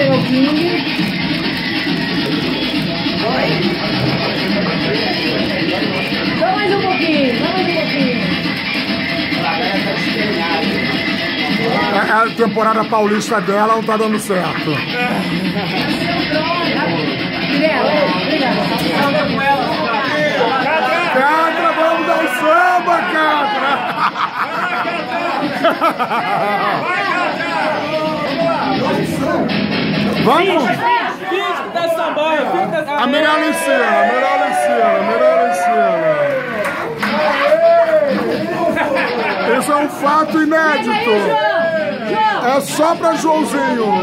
pegar o King. Dá mais um pouquinho, dá mais um pouquinho. É, a temporada paulista dela não tá dando certo. Catra, vamos dar um samba, Catra! Vamos! Finge da sambaia, da A em cena, a em cena, a em cena. Isso é um fato inédito. É só pra Joãozinho.